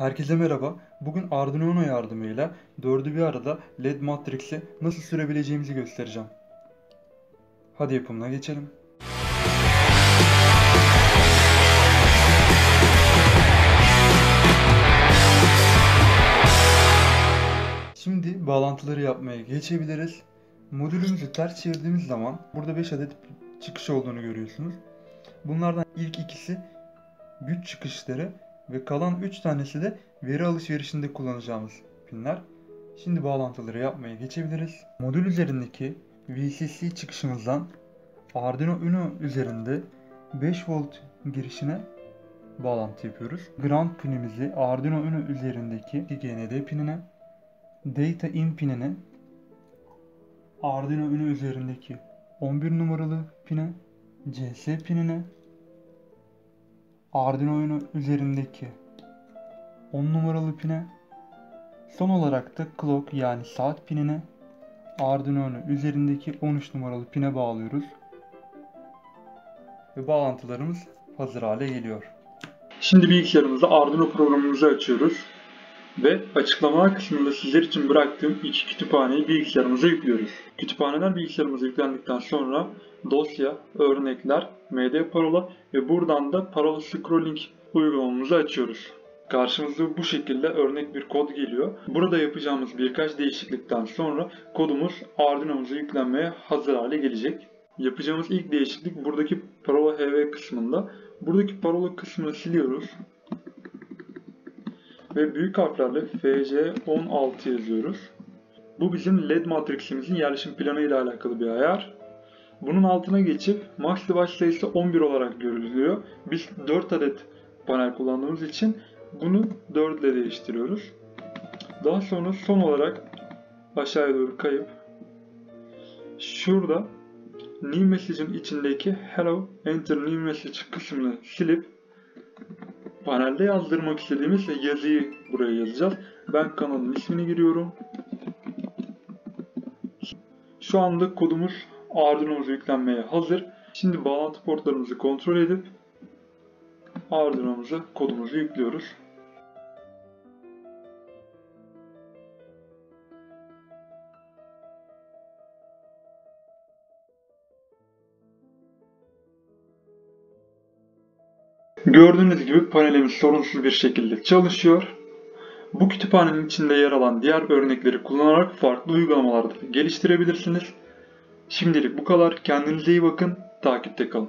Herkese merhaba. Bugün Arduino yardımıyla dördü bir arada LED Matrix'i nasıl sürebileceğimizi göstereceğim. Hadi yapımına geçelim. Şimdi bağlantıları yapmaya geçebiliriz. Modülümüzü ters çevirdiğimiz zaman burada 5 adet çıkış olduğunu görüyorsunuz. Bunlardan ilk ikisi güç çıkışları ve kalan 3 tanesi de veri alışverişinde kullanacağımız pinler. Şimdi bağlantıları yapmaya geçebiliriz. Modül üzerindeki VCC çıkışımızdan Arduino Uno üzerinde 5 volt girişine bağlantı yapıyoruz. Ground pinimizi Arduino Uno üzerindeki GND pinine, Data in pinine, Arduino Uno üzerindeki 11 numaralı pine, CS pinine, Arduino Uno üzerindeki 10 numaralı pine, son olarak da clock yani saat pinine Arduino Uno üzerindeki 13 numaralı pine bağlıyoruz. Ve bağlantılarımız hazır hale geliyor. Şimdi bilgisayarımızda Arduino programımızı açıyoruz. Ve açıklamalar kısmında sizler için bıraktığım iki kütüphaneyi bilgisayarımıza yüklüyoruz. Kütüphaneler bilgisayarımıza yüklendikten sonra dosya, örnekler, MD parola ve buradan da parola scrolling uygulamamızı açıyoruz. Karşımıza bu şekilde örnek bir kod geliyor. Burada yapacağımız birkaç değişiklikten sonra kodumuz Arduino'muza yüklenmeye hazır hale gelecek. Yapacağımız ilk değişiklik buradaki parola HV kısmında. Buradaki parola kısmını siliyoruz. Ve büyük harflerle FC16 yazıyoruz. Bu bizim LED matriximizin yerleşim planı ile alakalı bir ayar. Bunun altına geçip max device sayısı 11 olarak görülüyor. Biz 4 adet panel kullandığımız için bunu 4 ile değiştiriyoruz. Daha sonra son olarak aşağıya doğru kayıp şurada new message'in içindeki hello enter new message kısmını silip panelde yazdırmak istediğimiz yazıyı buraya yazacağız. Ben kanalın ismini giriyorum. Şu anda kodumuz Arduino'muza yüklenmeye hazır. Şimdi bağlantı portlarımızı kontrol edip Arduino'muza kodumuzu yüklüyoruz. Gördüğünüz gibi panelimiz sorunsuz bir şekilde çalışıyor. Bu kütüphanenin içinde yer alan diğer örnekleri kullanarak farklı uygulamalarda geliştirebilirsiniz. Şimdilik bu kadar. Kendinize iyi bakın. Takipte kalın.